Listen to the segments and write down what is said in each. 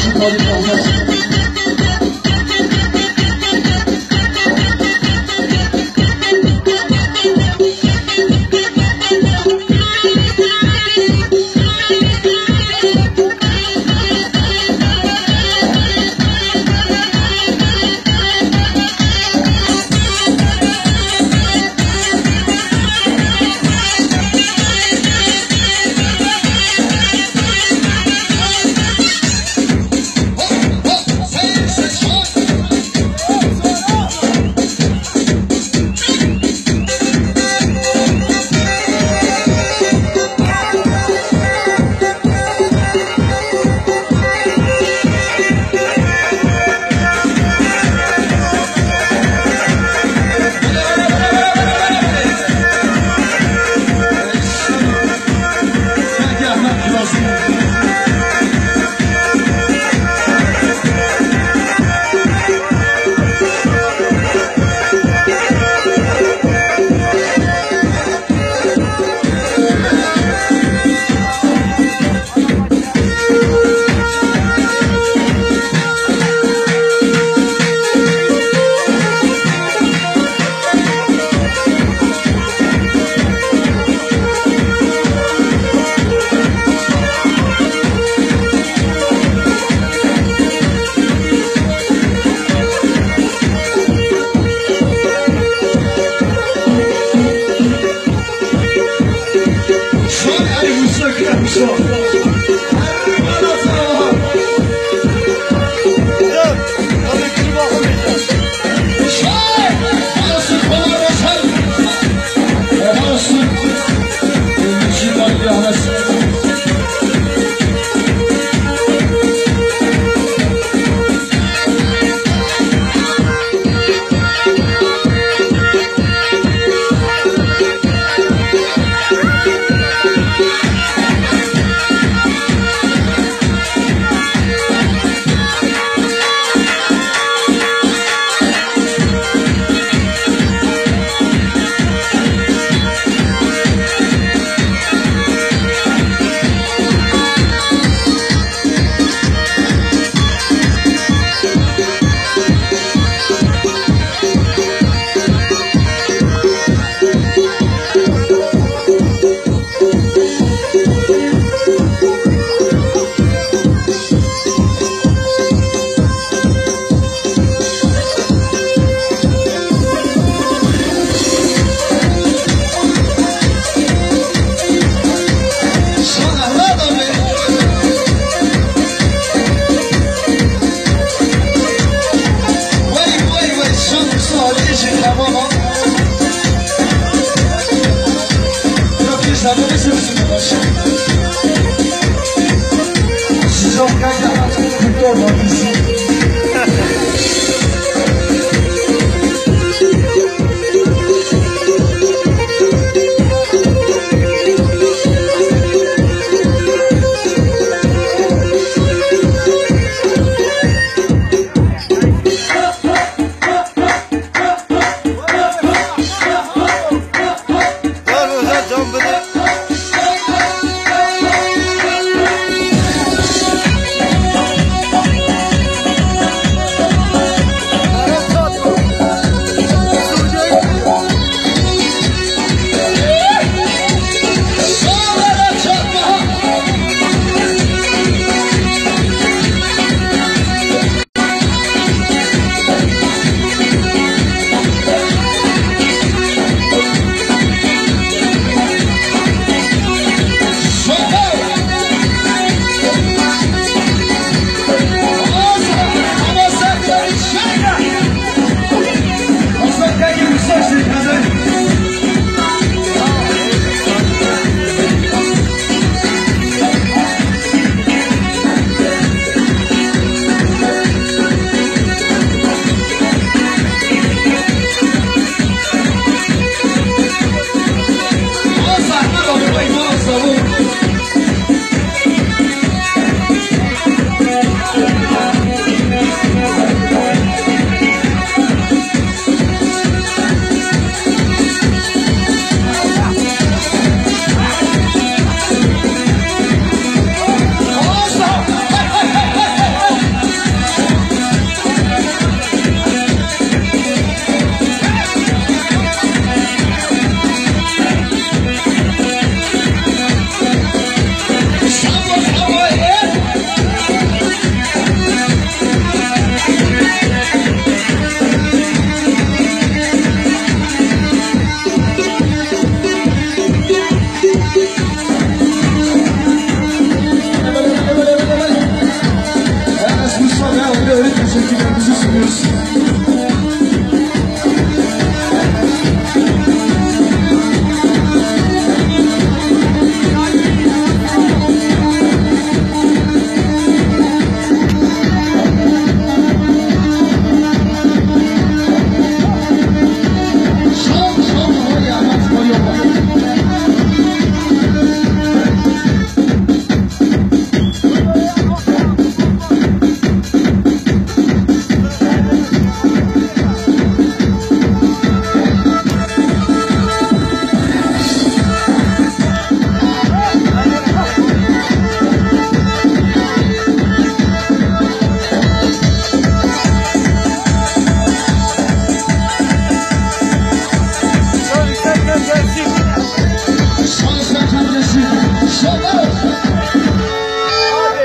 I'm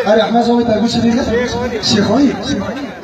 Şansla. Hadi Ahmet Zahmet Erguç Şekhoi. Şekhoi.